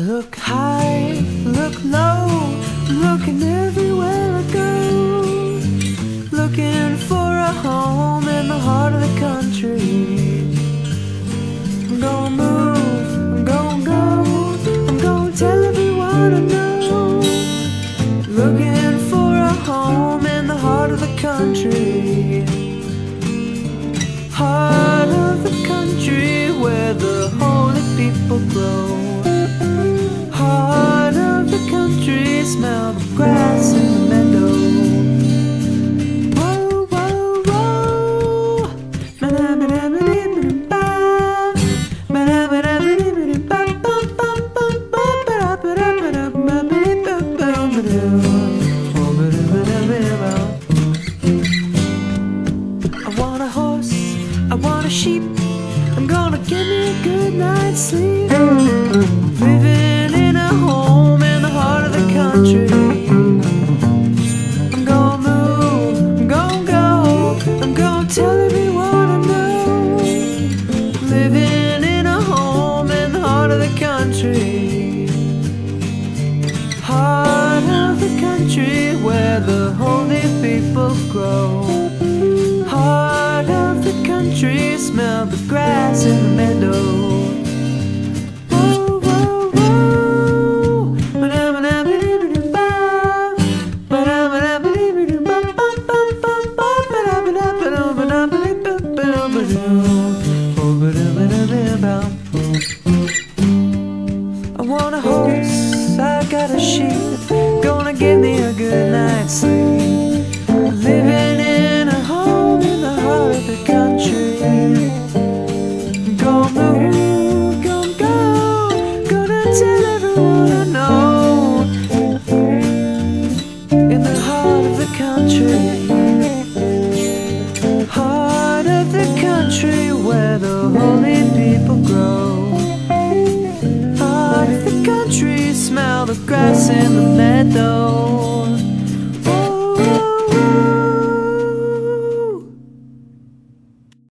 Look high, look low, looking everywhere I go. Looking for a home in the heart of the country. I'm gonna move, I'm gonna go, I'm gonna tell everyone I know. Looking for a home in the heart of the country. Heart of the country where the holy people grow. Smell the grass in the meadow. I want a horse, I want a sheep. I'm gonna give me a good night's sleep. Heart of the country where the holy people grow. Heart of the country, smell the grass in the meadow. I want a horse, I got a sheep, smell the grass in the meadow.